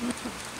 YouTube.